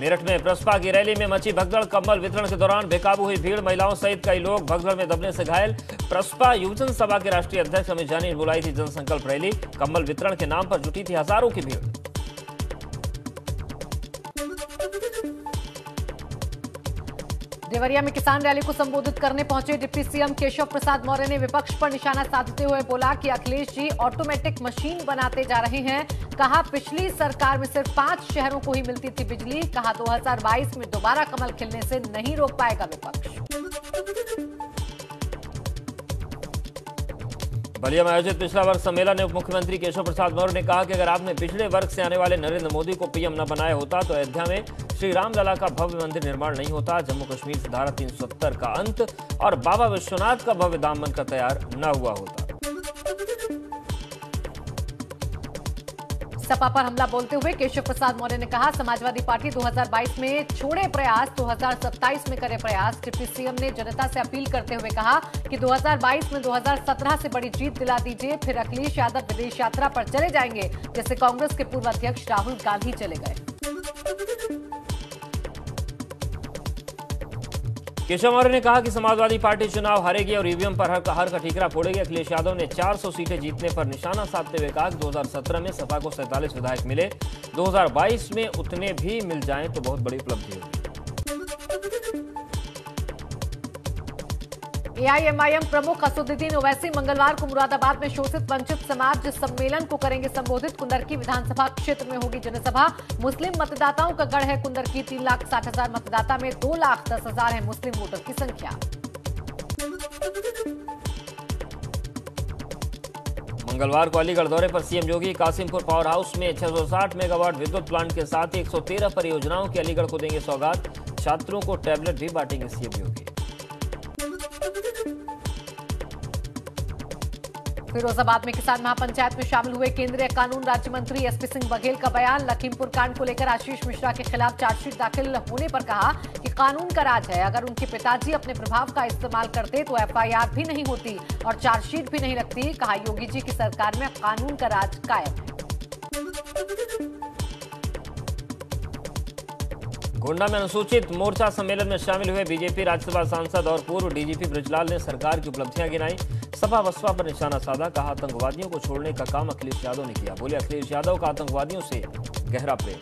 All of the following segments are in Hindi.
मेरठ में प्रसपा की रैली में मची भगदड़, कंबल वितरण के दौरान बेकाबू हुई भीड़, महिलाओं सहित कई लोग भगदड़ में दबने से घायल। प्रसपा युवजन सभा के राष्ट्रीय अध्यक्ष अमित जानी ने बुलाई थी जनसंकल्प रैली। कंबल वितरण के नाम पर जुटी थी हज़ारों की भीड़। देवरिया में किसान रैली को संबोधित करने पहुँचे डिप्टी सीएम केशव प्रसाद मौर्य ने विपक्ष पर निशाना साधते हुए बोला कि अखिलेश जी ऑटोमेटिक मशीन बनाते जा रहे हैं। कहा, पिछली सरकार में सिर्फ़ पाँच शहरों को ही मिलती थी बिजली। कहा 2022 में दोबारा कमल खिलने से नहीं रोक पाएगा विपक्ष। बलिया में आयोजित पिछला वर्ष सम्मेलन में मुख्यमंत्री केशव प्रसाद मौर्य ने कहा कि अगर आपने पिछले वर्ग से आने वाले नरेंद्र मोदी को पीएम न बनाया होता तो अयोध्या में श्री रामलला का भव्य मंदिर निर्माण नहीं होता। जम्मू कश्मीर से धारा 370 का अंत और बाबा विश्वनाथ का भव्य दाम बनकर तैयार न हुआ होता। सपा पर हमला बोलते हुए केशव प्रसाद मौर्य ने कहा, समाजवादी पार्टी 2022 में छोड़े प्रयास 2027 में करे प्रयास। डिप्टी सीएम ने जनता से अपील करते हुए कहा कि 2022 में 2017 से बड़ी जीत दिला दीजिए, फिर अखिलेश यादव विदेश यात्रा पर चले जाएँगे जैसे कांग्रेस के पूर्व अध्यक्ष राहुल गांधी चले गए। केशव मौर्य ने कहा कि समाजवादी पार्टी चुनाव हारेगी और ईवीएम पर हर हर का ठीकरा फोड़ेगी। अखिलेश यादव ने 400 सीटें जीतने पर निशाना साधते हुए कहा कि 2017 में सपा को सैंतालीस विधायक मिले। 2022 में उतने भी मिल जाएँ तो बहुत बड़ी उपलब्धि होगी। एआईएमआईएम प्रमुख असुद्दीन ओवैसी मंगलवार को मुरादाबाद में शोषित वंचित समाज सम्मेलन को करेंगे संबोधित। कुंदरकी विधानसभा क्षेत्र में होगी जनसभा। मुस्लिम मतदाताओं का गढ़ है कुंदरकी तीन लाख साठ हज़ार मतदाता में दो लाख दस हज़ार है मुस्लिम वोटर की संख्या। मंगलवार को अलीगढ़ दौरे पर CM Yogi Kasimpur power house में 660 मेगावाट विद्युत प्लांट के साथ ही 113 परियोजनाओं की अलीगढ़ को देंगे सौगात। छात्रों को टैबलेट भी बांटेंगे सीएम योगी। फिरोजाबाद में किसान महापंचायत में शामिल हुए केंद्रीय कानून राज्य मंत्री एसपी सिंह बघेल का बयान। लखीमपुर कांड को लेकर आशीष मिश्रा के खिलाफ चार्जशीट दाखिल होने पर कहा कि कानून का राज है। अगर उनके पिताजी अपने प्रभाव का इस्तेमाल करते तो एफआईआर भी नहीं होती और चार्जशीट भी नहीं लगती, कहा योगी जी की सरकार में कानून का राज कायम। है गोंडा में अनुसूचित मोर्चा सम्मेलन में शामिल हुए बीजेपी राज्यसभा सांसद और पूर्व डीजीपी ब्रजलाल ने सरकार की उपलब्धियाँ गिनाई। सपा बसपा पर निशाना साधा, कहा आतंकवादियों को छोड़ने का काम अखिलेश यादव ने किया। बोले, अखिलेश यादव का आतंकवादियों से गहरा प्रेम।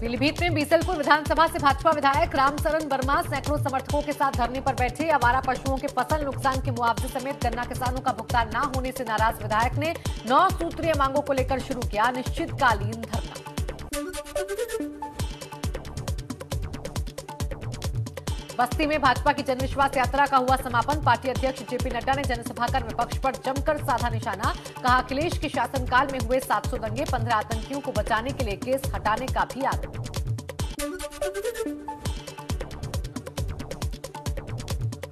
पीलीभीत में बीसलपुर विधानसभा से भाजपा विधायक रामचरण वर्मा सैकड़ों समर्थकों के साथ धरने पर बैठे। आवारा पशुओं के फ़सल नुकसान के मुआवजे समेत गन्ना किसानों का भुगतान न होने से नाराज़ विधायक ने नौ सूत्रीय मांगों को लेकर शुरू किया अनिश्चितकालीन धरना। बस्ती में भाजपा की जनविश्वास यात्रा का हुआ समापन। पार्टी अध्यक्ष जेपी नड्डा ने जनसभा कर विपक्ष पर जमकर साधा निशाना। कहा, अखिलेश के शासनकाल में हुए 700 दंगे 15 आतंकियों को बचाने के लिए केस हटाने का भी आरोप।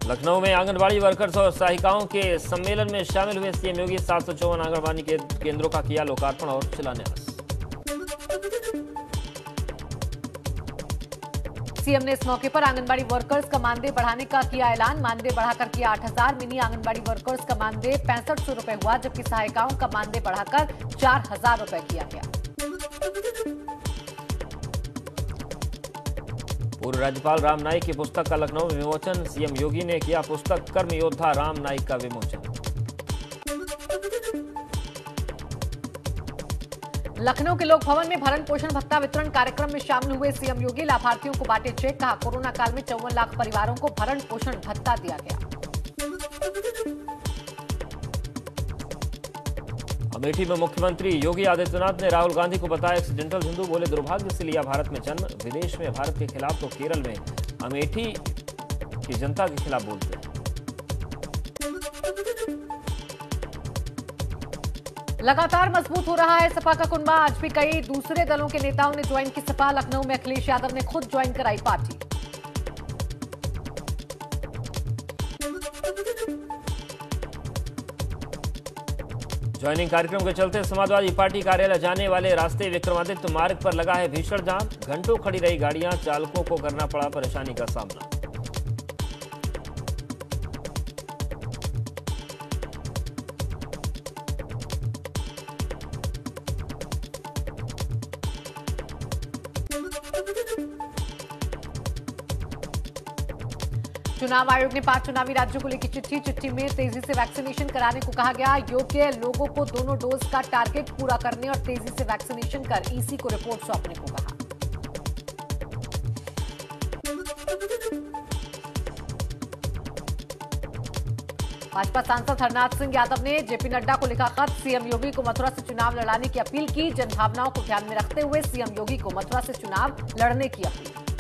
लखनऊ में आंगनबाड़ी वर्कर्स और सहायिकाओं के सम्मेलन में शामिल हुए सीएम योगी सात सौ चौवन आंगनबाड़ी के केंद्रों का किया लोकार्पण और शिलान्यास। सीएम ने इस मौके पर आंगनबाड़ी वर्कर्स का मानदेय बढ़ाने का किया ऐलान। मानदेय बढ़ाकर किया 8000 मिनी आंगनबाड़ी वर्कर्स का मानदेय पैंसठ सौ रुपए हुआ, जबकि सहायिकाओं का मानदेय बढ़ाकर चार हज़ार रुपए किया गया। पूर्व राज्यपाल राम नाईक की पुस्तक का लखनऊ में विमोचन। सीएम योगी ने किया पुस्तक कर्म योद्धा राम नाईक का विमोचन। लखनऊ के लोक भवन में भरण पोषण, भत्ता वितरण कार्यक्रम में शामिल हुए सीएम योगी। लाभार्थियों को बांटे चेक। कहा, कोरोना काल में चौवन लाख परिवारों को भरण पोषण, भत्ता दिया गया। अमेठी में मुख्यमंत्री योगी आदित्यनाथ ने राहुल गांधी को बताया, एक्सीडेंटल हिंदू बोले, दुर्भाग्य से लिया भारत में जन्म। विदेश में भारत के खिलाफ तो केरल में अमेठी की जनता के खिलाफ बोलते लगातार मज़बूत हो रहा है सपा का कुनबा। आज भी कई दूसरे दलों के नेताओं ने ज्वाइन की सपा। लखनऊ में अखिलेश यादव ने खुद ज्वाइन कराई पार्टी। ज्वाइनिंग कार्यक्रम के चलते समाजवादी पार्टी कार्यालय जाने वाले रास्ते विक्रमादित्य मार्ग पर लगा है भीषण जाम। घंटों खड़ी रही गाड़ियाँ, चालकों को करना पड़ा परेशानी का सामना। चुनाव आयोग ने पाँच चुनावी राज्यों को लिखी चिट्ठी। चिट्ठी में तेज़ी से वैक्सीनेशन कराने को कहा गया। योग्य लोगों को दोनों डोज का टारगेट पूरा करने और तेज़ी से वैक्सीनेशन कर, ईसी को रिपोर्ट सौंपने को कहा। भाजपा सांसद हरनाथ सिंह यादव ने जेपी नड्डा को लिखा खत। सीएम योगी को मथुरा से चुनाव लड़ाने की अपील की। जनभावनाओं को ध्यान में रखते हुए सीएम योगी को मथुरा से चुनाव लड़ने की अपील।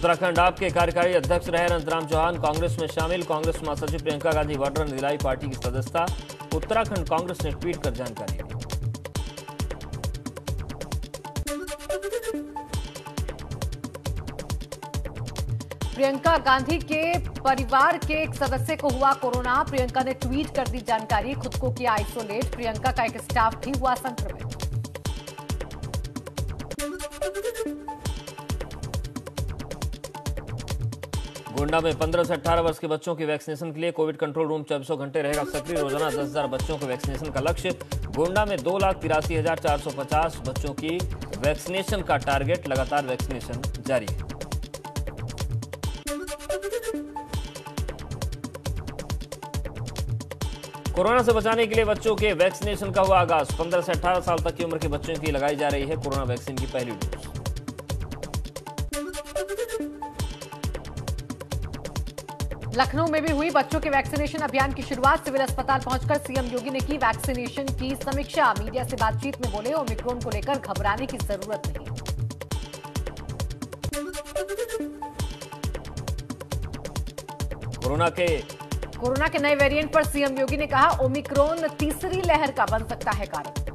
उत्तराखंड आपके कार्यकारी अध्यक्ष रहे अनंतराम चौहान, कांग्रेस में शामिल। कांग्रेस महासचिव प्रियंका गांधी वाड्रा ने दिलाई पार्टी की सदस्यता। उत्तराखंड कांग्रेस ने ट्वीट कर जानकारी दी। प्रियंका गांधी के परिवार के एक सदस्य को हुआ कोरोना। प्रियंका ने ट्वीट कर दी जानकारी, खुद को किया आइसोलेट। प्रियंका का एक स्टाफ भी हुआ संक्रमित। गोंडा में 15 से 18 वर्ष के बच्चों की वैक्सीनेशन के लिए कोविड कंट्रोल रूम चौबीसों घंटे रहेगा। सक्रिय रोज़ाना 10,000 बच्चों को वैक्सीनेशन का लक्ष्य। गोंडा में दो लाख तिरासी हज़ार चार सौ पचास बच्चों की वैक्सीनेशन का टारगेट। लगातार वैक्सीनेशन जारी है। कोरोना से बचाने के लिए बच्चों के वैक्सीनेशन का हुआ आगाज़। 15 से 18 साल तक की उम्र के बच्चों की लगाई जा रही है कोरोना वैक्सीन की पहली डोज। लखनऊ में भी हुई बच्चों के वैक्सीनेशन अभियान की शुरुआत। सिविल अस्पताल पहुंचकर सीएम योगी ने की वैक्सीनेशन की समीक्षा। मीडिया से बातचीत में बोले ओमिक्रोन को लेकर घबराने की ज़रूरत नहीं। कोरोना के कोरोना के नए वेरिएंट पर सीएम योगी ने कहा ओमिक्रोन तीसरी लहर का बन सकता है कारण।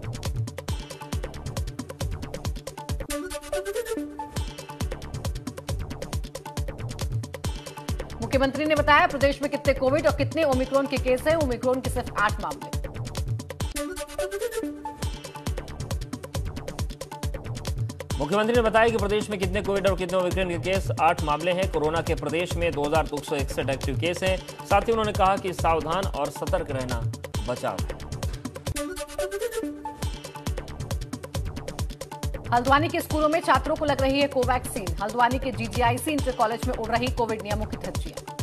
मुख्यमंत्री ने बताया, प्रदेश में कितने कोविड और कितने ओमिक्रोन के केस हैं? ओमिक्रोन के सिर्फ़ आठ मामले। मुख्यमंत्री ने बताया कि प्रदेश में कितने कोविड और कितने ओमिक्रोन के केस, आठ मामले हैं। कोरोना के प्रदेश में दो हज़ार दो सौ इकसठ एक्टिव केस हैं। साथ ही उन्होंने कहा कि सावधान और सतर्क रहना बचाव है। हल्द्वानी के स्कूलों में छात्रों को लग रही है कोवैक्सीन। हल्द्वानी के जीजीआईसी इंटर कॉलेज में उड़ रही कोविड नियमों की धज्जियाँ।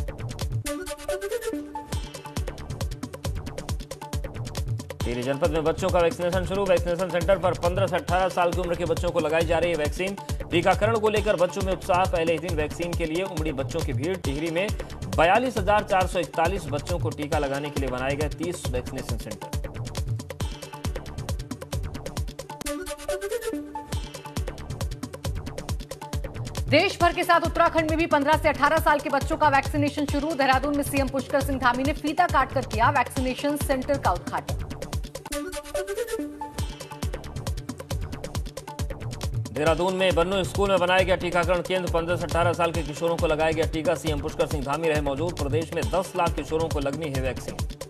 टिहरी जनपद में बच्चों का वैक्सीनेशन शुरू। वैक्सीनेशन सेंटर पर 15 से 18 साल की उम्र के बच्चों को लगाई जा रही है वैक्सीन। टीकाकरण को लेकर बच्चों में उत्साह। पहले ही दिन वैक्सीन के लिए उमड़ी बच्चों की भीड़। टिहरी में बयालीस बच्चों को टीका लगाने के लिए बनाए गए 30 वैक्सीनेशन सेंटर। देश भर के साथ उत्तराखंड में भी 15 से 18 साल के बच्चों का वैक्सीनेशन शुरू। देहरादून में सीएम पुष्कर सिंह धामी ने फीता काटकर किया वैक्सीनेशन सेंटर का उद्घाटन। देहरादून में बन्नू स्कूल में बनाया गया टीकाकरण केंद्र 15 से 18 साल के किशोरों को लगाया गया टीका। सीएम पुष्कर सिंह धामी रहे मौजूद। प्रदेश में 10 लाख किशोरों को लगनी है वैक्सीन।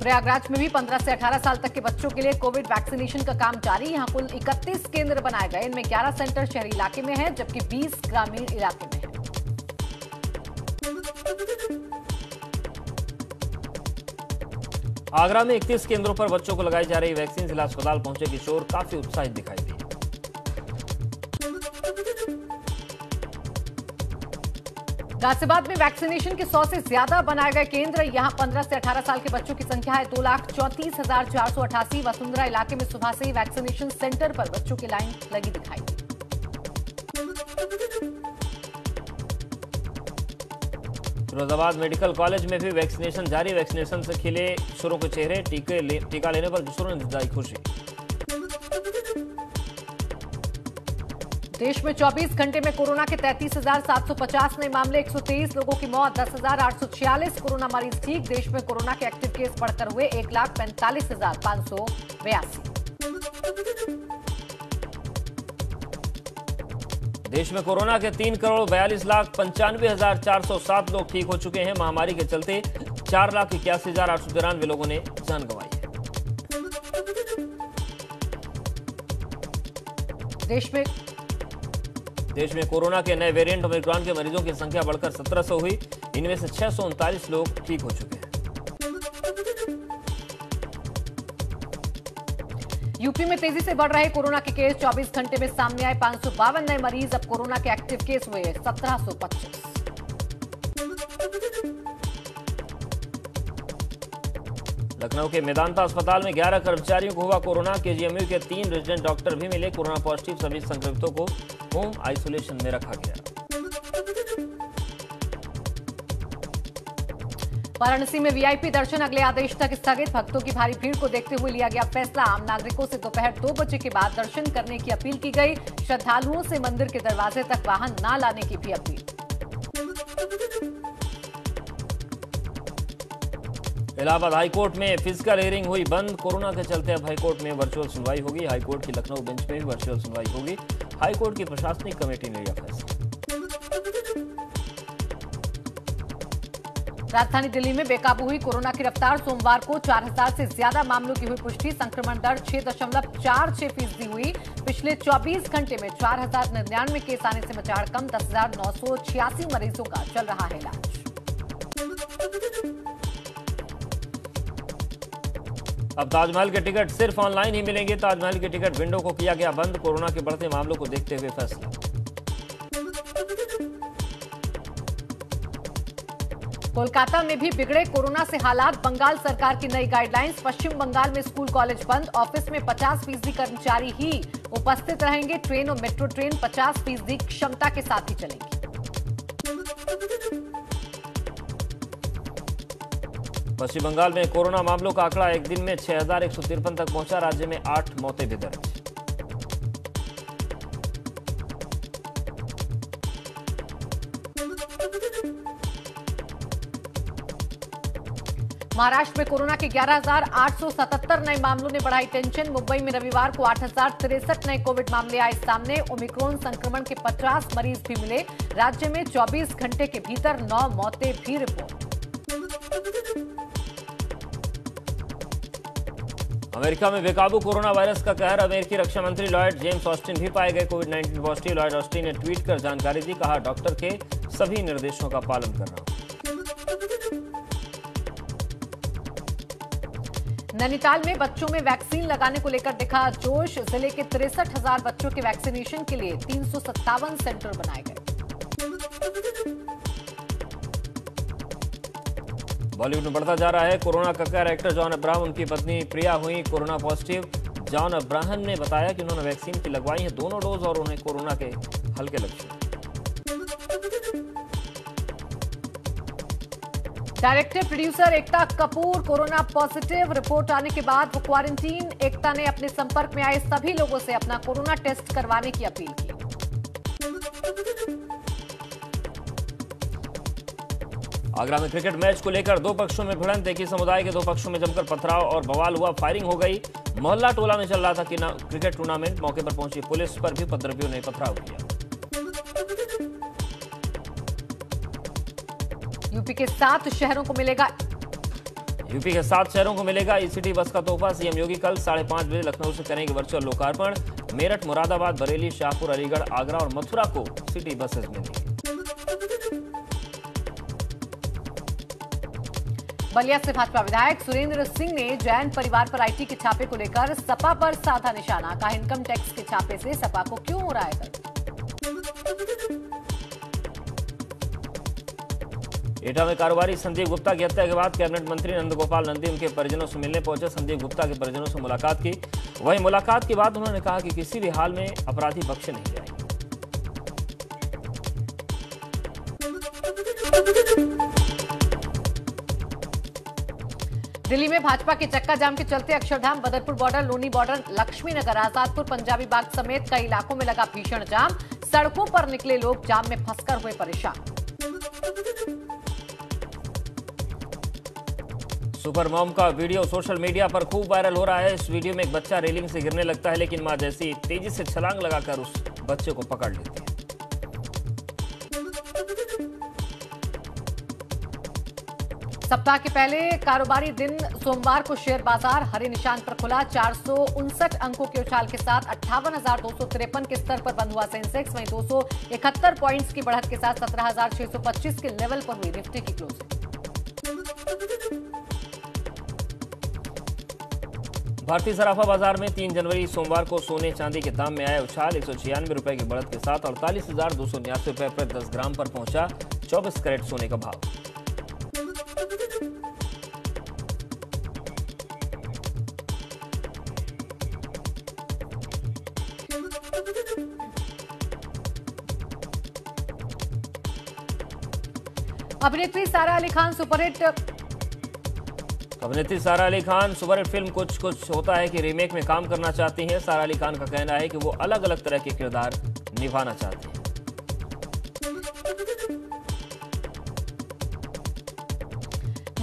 प्रयागराज में भी 15 से 18 साल तक के बच्चों के लिए कोविड वैक्सीनेशन का काम जारी। यहाँ कुल 31 केंद्र बनाए गए। इनमें 11 सेंटर शहरी इलाके में है, जबकि 20 ग्रामीण इलाके में है। आगरा में 31 केंद्रों पर बच्चों को लगाई जा रही वैक्सीन जिला अस्पताल पहुँचे किशोर। काफ़ी उत्साहित दिखाई गाजियाबाद में वैक्सीनेशन के 100 से ज़्यादा बनाए गए केंद्र यहाँ 15 से 18 साल के बच्चों की संख्या है। दो लाख चौंतीस हज़ार चार सौ अठासी वसुंधरा इलाके में सुबह से ही वैक्सीनेशन सेंटर पर बच्चों की लाइन लगी दिखाई। फिरोजाबाद मेडिकल कॉलेज में भी वैक्सीनेशन जारी। वैक्सीनेशन से खिले किशोरों के चेहरे टीके ले, टीका लेने पर किशोरों ने दिखाई खुशी। देश में 24 घंटे में कोरोना के 33,750 नए मामले 123 लोगों की मौत 10,846 कोरोना मरीज़ ठीक। देश में कोरोना के एक्टिव केस बढ़कर हुए एक लाख पैंतालीस हज़ार पाँच सौ बयासी। देश में कोरोना के तीन करोड़ बयालीस लाख पंचानवे हज़ार चार सौ सात लोग ठीक हो चुके हैं। महामारी के चलते चार लाख इक्यासी हज़ार आठ सौ तिरानवे लोगों ने जान गंवाई है। देश में देश में कोरोना के नए वेरिएंट ओमिक्रॉन के मरीजों की संख्या बढ़कर 1700 हुई। इनमें से छह सौ उनतालीस लोग ठीक हो चुके हैं। यूपी में तेज़ी से बढ़ रहे कोरोना के केस। 24 घंटे में सामने आए पाँच नए मरीज़। अब कोरोना के एक्टिव केस हुए सत्रह सौ पच्चीस। लखनऊ के मेदांता अस्पताल में 11 कर्मचारियों को हुआ कोरोना। केजीएमयू के तीन रेजिडेंट डॉक्टर भी मिले। कोरोना पॉजिटिव सभी संक्रमितों को होम आइसोलेशन में रखा गया। वाराणसी में वीआईपी दर्शन अगले आदेश तक स्थगित। भक्तों की भारी भीड़ को देखते हुए लिया गया फैसला। आम नागरिकों से दोपहर दो बजे के बाद दर्शन करने की अपील की गई। श्रद्धालुओं से मंदिर के दरवाजे तक वाहन न लाने की भी अपील। इलाहाबाद हाईकोर्ट में फ़िज़िकल हियरिंग हुई बंद। कोरोना के चलते अब हाईकोर्ट में वर्चुअल सुनवाई होगी। हाईकोर्ट की लखनऊ बेंच में भी वर्चुअल सुनवाई होगी। हाईकोर्ट की प्रशासनिक कमेटी ने लिया फैसला। राजधानी दिल्ली में बेकाबू हुई कोरोना की रफ्तार। सोमवार को 4000 से ज़्यादा मामलों की हुई पुष्टि, संक्रमण दर छह दशमलव चार छह फ़ीसदी हुई। पिछले 24 घंटे में चार हज़ार निन्यानवे केस आने से मचाड़ कम दस हज़ार नौ सौ छियासी मरीजों का चल रहा है। इलाज अब ताजमहल के टिकट सिर्फ़ ऑनलाइन ही मिलेंगे। ताजमहल के टिकट विंडो को किया गया बंद। कोरोना के बढ़ते मामलों को देखते हुए फैसला। कोलकाता में भी बिगड़े कोरोना से हालात। बंगाल सरकार की नई गाइडलाइंस पश्चिम बंगाल में स्कूल, कॉलेज बंद। ऑफ़िस में 50 फ़ीसदी कर्मचारी ही उपस्थित रहेंगे। ट्रेन और मेट्रो ट्रेन 50 फ़ीसदी क्षमता के साथ ही चलेंगी। पश्चिम बंगाल में कोरोना मामलों का आंकड़ा एक दिन में छह हज़ार एक सौ तिरपन तक पहुँचा राज्य में आठ मौतें भी दर्ज। महाराष्ट्र में कोरोना के 11,877 नए मामलों ने बढ़ाई टेंशन। मुंबई में रविवार को आठ नए कोविड मामले आए सामने। ओमिक्रॉन संक्रमण के 50 मरीज़ भी मिले। राज्य में 24 घंटे के भीतर नौ मौतें भी रिपोर्ट। अमेरिका में बेकाबू कोरोना वायरस का कहर, अमेरिकी रक्षा मंत्री लॉयड जेम्स ऑस्टिन भी पाए गए कोविड 19 पॉजिटिव। लॉयड ऑस्टिन ने ट्वीट कर जानकारी दी, कहा, डॉक्टर के सभी निर्देशों का पालन कर रहा नैनीताल में बच्चों में वैक्सीन लगाने को लेकर दिखा जोश। ज़िले के तिरसठ हज़ार बच्चों के वैक्सीनेशन के लिए तीन सौ सत्तावन सेंटर बनाए गए। बॉलीवुड में बढ़ता जा रहा है। कोरोना का कहर, एक्टर जॉन अब्राहम, उनकी पत्नी प्रिया हुई, कोरोना पॉजिटिव। जॉन अब्राहम ने बताया कि उन्होंने वैक्सीन की लगवाई है दोनों डोज और उन्हें कोरोना के हल्के लक्षण। Director, producer Ekta Kapoor, corona positive. Report आने के बाद वो क्वारंटीन। एकता ने अपने संपर्क में आए सभी लोगों से अपना कोरोना टेस्ट करवाने की अपील की। आगरा में क्रिकेट मैच को लेकर दो पक्षों में भिड़ंत। ही समुदाय के दो पक्षों में जमकर पथराव और बवाल हुआ फायरिंग हो गई। मोहल्ला टोला में चल रहा था क्रिकेट टूर्नामेंट। मौके पर पहुँची पुलिस पर भी उपद्रवियों ने पथराव किया। यूपी के सात शहरों को मिलेगा। यूपी के सात शहरों को मिलेगा ईसीटी बस का तोहफा। सीएम योगी कल साढ़े पाँच बजे लखनऊ से करेंगे वर्चुअल लोकार्पण। मेरठ मुरादाबाद बरेली शाहपुर अलीगढ़ आगरा और मथुरा को सिटी बसेज मिलेंगी। बलिया से भाजपा विधायक सुरेंद्र सिंह ने जैन परिवार पर आईटी के छापे को लेकर सपा पर साधा निशाना कहा। इनकम टैक्स के छापे से सपा को क्यों हो रहा है एटा में कारोबारी संदीप गुप्ता की हत्या के बाद कैबिनेट मंत्री नंदगोपाल नंदी उनके परिजनों से मिलने पहुँचे। संदीप गुप्ता के परिजनों से मुलाकात की। वहीं मुलाकात के बाद उन्होंने कहा कि किसी भी हाल में अपराधी बख्शे नहीं जाएँगे। दिल्ली में भाजपा के चक्का जाम के चलते अक्षरधाम, बदरपुर बॉर्डर, लोनी बॉर्डर लक्ष्मी नगर आजादपुर, पंजाबी बाग समेत कई इलाकों में लगा भीषण जाम। सड़कों पर निकले लोग जाम में फंसकर हुए परेशान। सुपर मॉम का वीडियो सोशल मीडिया पर खूब वायरल हो रहा है। इस वीडियो में एक बच्चा रेलिंग से गिरने लगता है, लेकिन माँ जैसी तेज़ी से छलांग लगाकर उस बच्चे को पकड़ लेती सप्ताह के पहले कारोबारी दिन सोमवार को शेयर बाज़ार हरे निशान पर खुला। चार सौ उनसठ अंकों के उछाल के साथ अट्ठावन के स्तर पर बंद हुआ सेंसेक्स। वहीं दो पॉइंट्स की बढ़त के साथ 17,625 के लेवल पर हुई निफ्टी की क्लोजिंग। भारतीय सराफा बाज़ार में तीन जनवरी सोमवार को सोने चांदी के दाम में आया उछाल। एक सौ छियानवे रुपए की बढ़त के साथ अड़तालीस हज़ार दो सौ रुपए प्रति दस ग्राम पर पहुँचा चौबीस कैरेट सोने का भाव। अभिनेत्री सारा अली खान सुपरहिट अभिनेत्री सारा अली खान सुपरहिट फ़िल्म कुछ कुछ होता है कि रीमेक में काम करना चाहती हैं। सारा अली खान का कहना है कि वो अलग अलग तरह के किरदार निभाना चाहती हैं।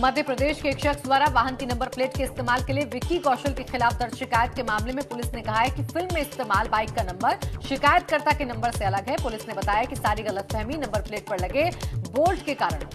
मध्य प्रदेश के एक शख्स द्वारा वाहन की नंबर प्लेट के इस्तेमाल के लिए विक्की कौशल के खिलाफ दर्ज शिकायत के मामले में पुलिस ने कहा है कि फ़िल्म में इस्तेमाल बाइक का नंबर शिकायतकर्ता के नंबर से अलग है। पुलिस ने बताया कि सारी गलतफहमी नंबर प्लेट पर लगे बोल्ट के कारण।